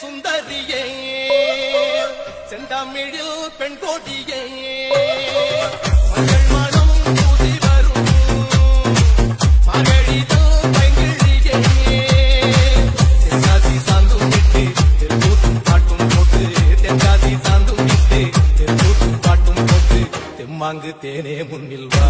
சுந்தரியே செந்தமிழில் பெண் கோட்டியே மாங்கு தேனே முன்னில் வா